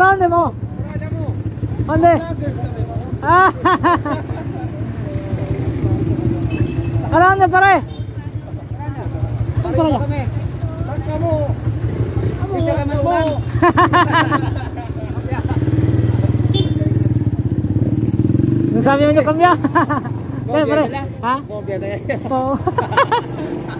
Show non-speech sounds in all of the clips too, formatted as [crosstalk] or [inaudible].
Marami mo. Wala mo. Kami. Ah. Marami pare. Pareho kami. Bangka mo. Isa kami ulan. Nung sabi mo nyo kamya. Eh, pare. Ha? Mo biya tayo. Oo. [laughs]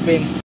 Ben.